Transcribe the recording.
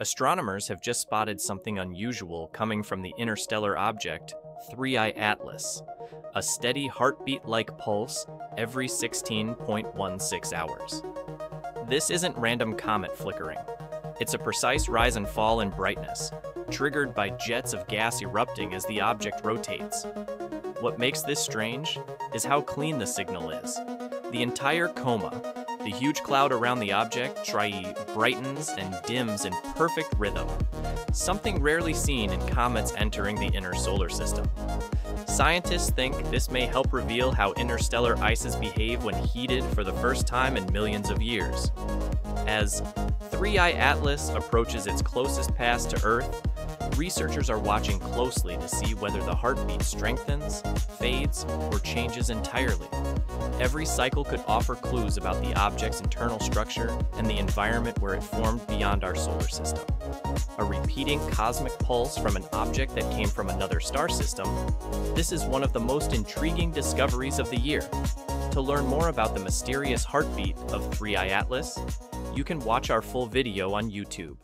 Astronomers have just spotted something unusual coming from the interstellar object 3I Atlas, a steady heartbeat like pulse every 16.16 hours. This isn't random comet flickering. It's a precise rise and fall in brightness, triggered by jets of gas erupting as the object rotates. What makes this strange is how clean the signal is. The entire coma, the huge cloud around the object, Tri brightens and dims in perfect rhythm, something rarely seen in comets entering the inner solar system. Scientists think this may help reveal how interstellar ices behave when heated for the first time in millions of years. As 3I Atlas approaches its closest pass to Earth, researchers are watching closely to see whether the heartbeat strengthens, fades, or changes entirely. Every cycle could offer clues about the object's internal structure and the environment where it formed beyond our solar system. A repeating cosmic pulse from an object that came from another star system, this is one of the most intriguing discoveries of the year. To learn more about the mysterious heartbeat of 3i Atlas, you can watch our full video on YouTube.